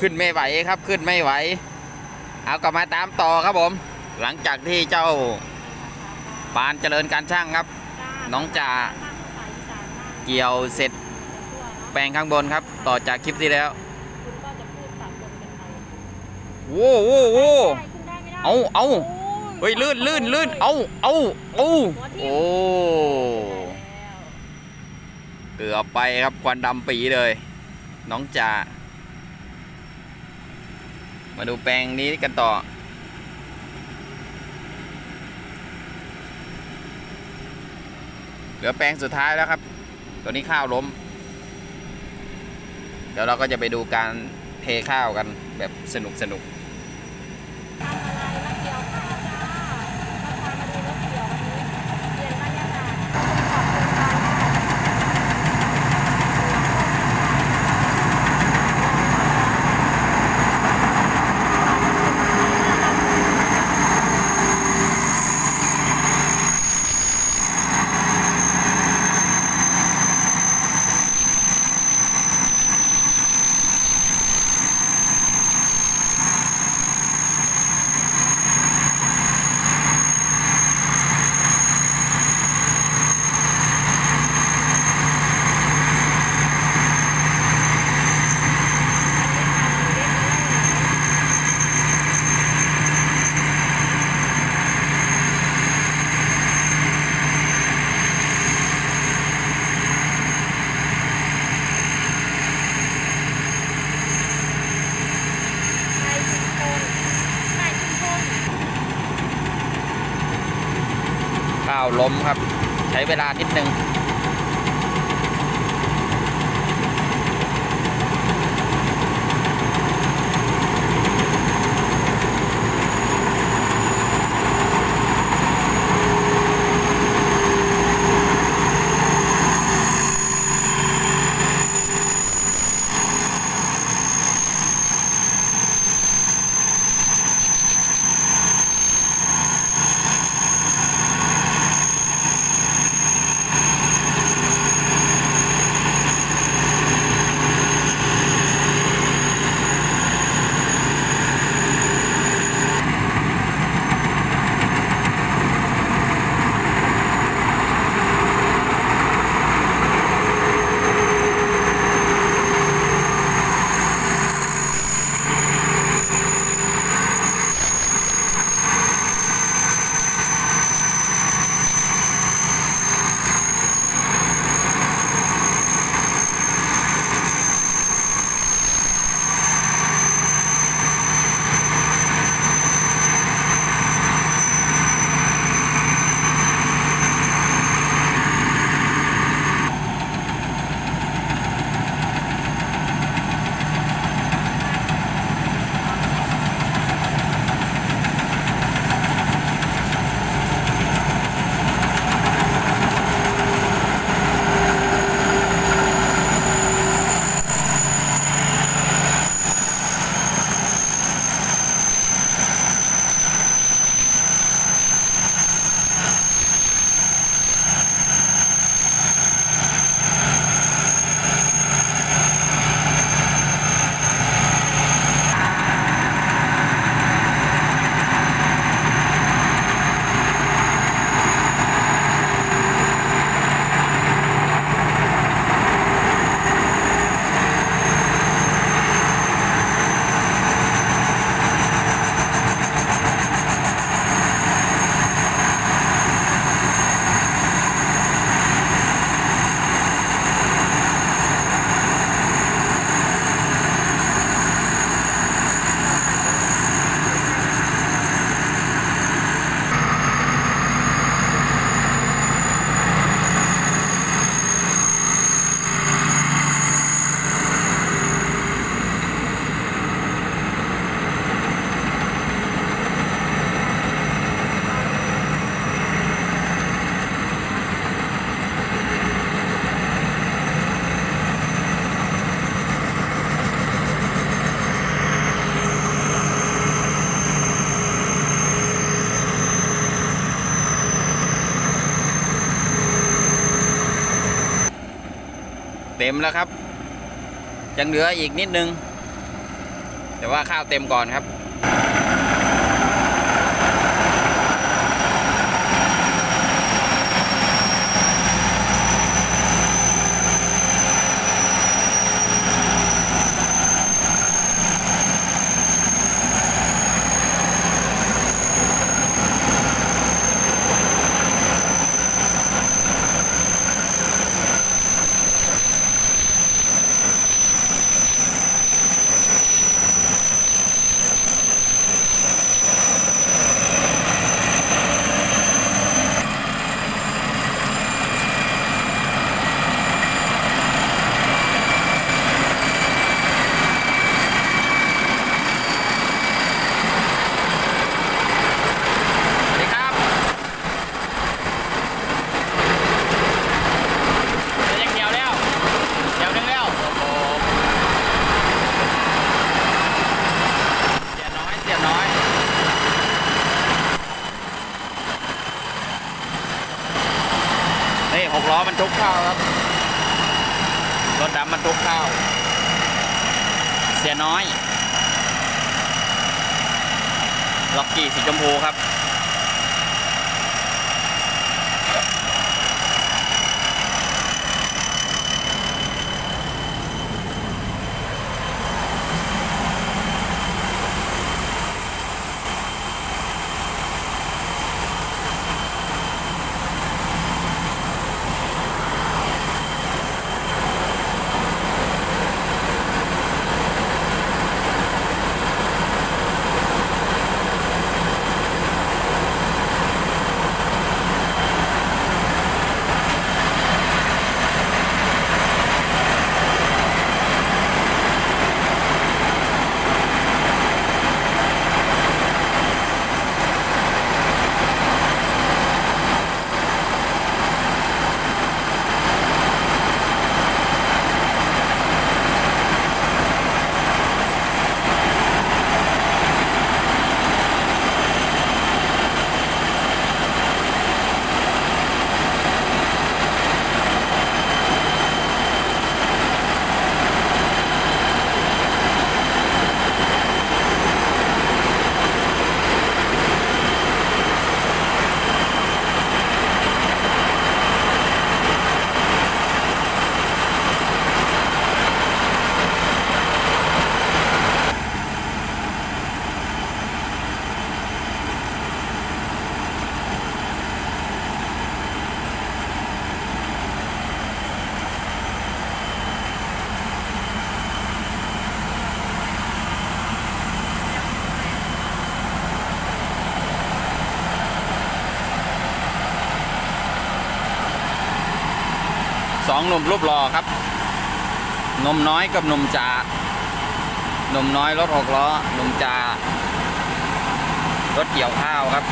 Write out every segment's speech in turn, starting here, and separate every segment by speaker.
Speaker 1: ขึ้นไม่ไหวครับขึ้นไม่ไหว เอากลับมาตามต่อครับผม หลังจากที่เจ้าปานเจริญการช่างครับ น้องจ่าเกี่ยวเสร็จแปลงข้างบนครับ ต่อจากคลิปที่แล้ว
Speaker 2: คุณก็จะพูดตัดบนกันไป
Speaker 1: โว้โว้โว้
Speaker 2: ขึ้นได้ไม่ได้
Speaker 1: เอาเอา
Speaker 2: โเฮ้
Speaker 1: ยลื่นลื่นลื่นเอาเอาเอาโอ้เกือบไปครับควันดำปีเลย น้องจ่า มาดูแปลงนี้กันต่อ เหลือแปลงสุดท้ายแล้วครับ ตัวนี้ข้าวล้ม เดี๋ยวเราก็จะไปดูการเทข้าวกันแบบสนุกสนุก
Speaker 2: ทำอะไรรถเกี่ยวข้าวจ้าก็พามาดูรถเกี่ยววันนี้เปลี่ยนบรรยากาศขอบคุณค่ะ นายชุมพลนายชุมพล
Speaker 1: ข้าว ล้มครับ ใช้เวลานิดนึง ต็มแล้วครับ ยังเหลืออีกนิดนึง แต่ว่าข้าวเต็มก่อนครับ สวัสดีครับเดี๋ยวยังเกี่ยวแล้วเกี่ยวนึงแล้วโอ้โหเสียน้อยเสียน้อยนี่หกล้อมัน ทุกข้าวครับ รถดำมันทุกข้าว เสียน้อย ล็อกกี้สีชมพูครับ องหนุ่มรูปหล่อครับหนมน้อยกับหนุ่มจ่าหนุ่มน้อยรถหกล้อหนุ่มจ่ารถเกี่ยวข้าวครับ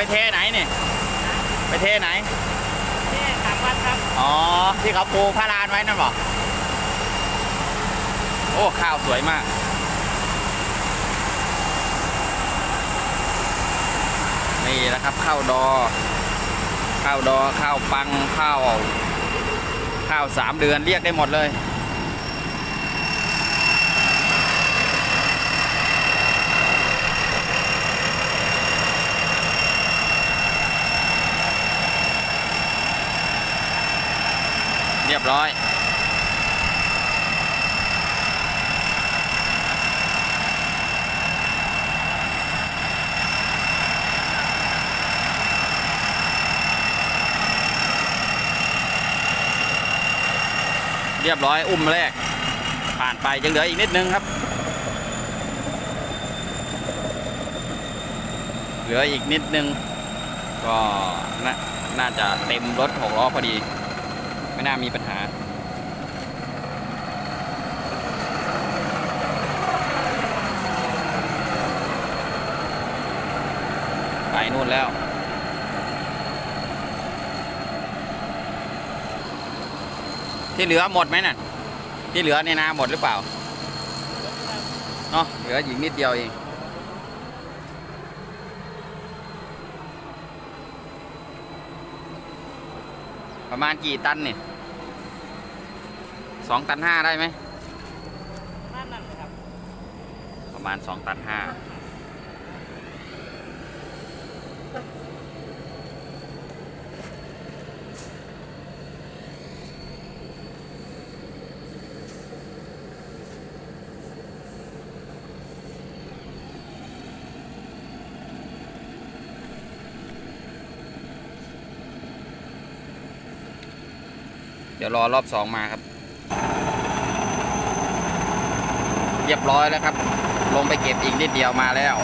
Speaker 1: ไปเทไหนเนี่ย ไปเทไหน
Speaker 2: นี่สามวันครับ
Speaker 1: อ๋อ ที่เขาปูพระลานไว้นั่นบอกโอ้ ข้าวสวยมากนี่นะครับข้าวดอ ข้าวดอข้าวปังข้าวข้าวสามเดือนเรียกได้หมดเลย บร้อย เรียบร้อยอุ้มแรก ผ่านไปยังเหลืออีกนิดนึงครับ เหลืออีกนิดนึง ก็นน่าจะเต็มรถหกล้อพอดี ไม่น่ามีปัญหาไปนู่นแล้วที่เหลือหมดไหมน่ะ ที่เหลือในนาหมดหรือเปล่า เนาะ เหลืออีกนิดเดียวเอง ประมาณกี่ตันเนี่ยสองตันห้าได้ไหม
Speaker 2: นั่นนั่นครับ
Speaker 1: ประมาณสองตันห้า เดี๋ยวรอรอบสองมาครับ เรียบร้อยแล้วครับ ลงไปเก็บอีกนิดเดียวมาแล้ว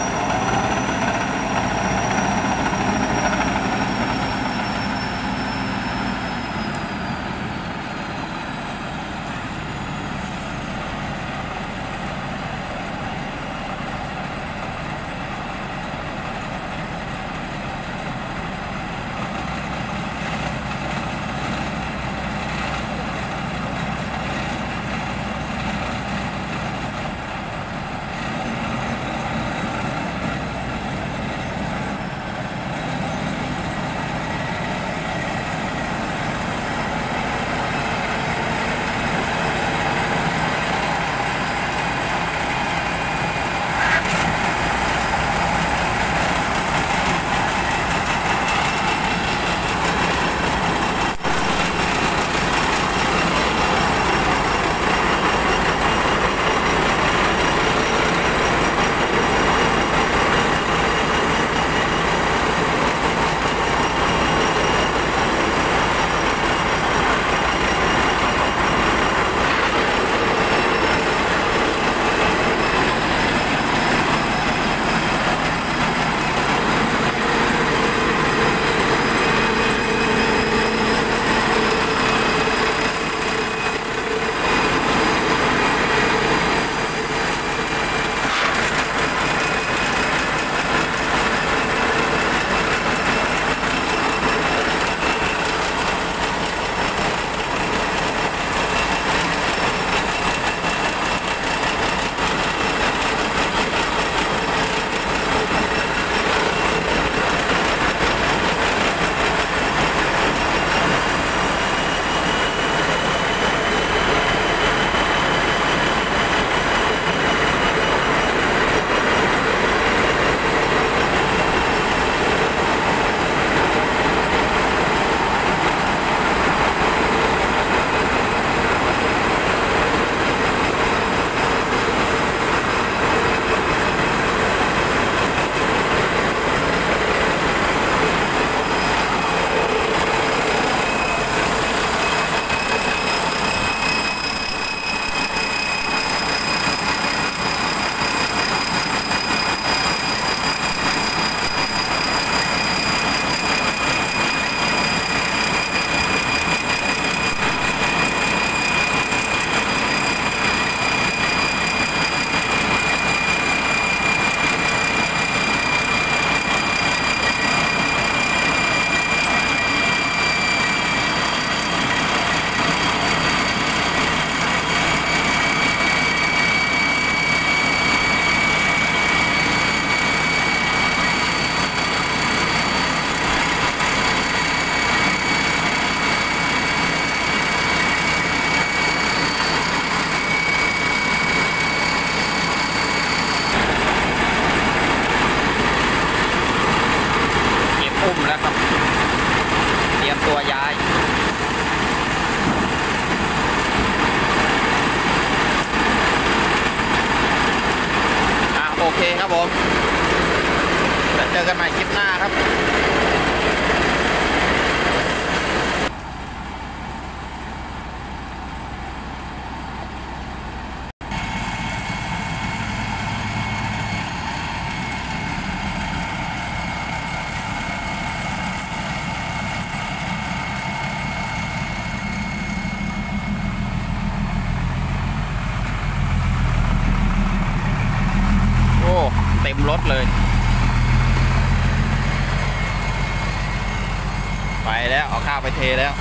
Speaker 1: ไปเทแล้ว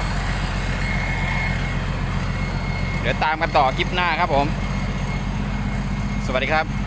Speaker 1: เดี๋ยวตามกันต่อคลิปหน้าครับผม สวัสดีครับ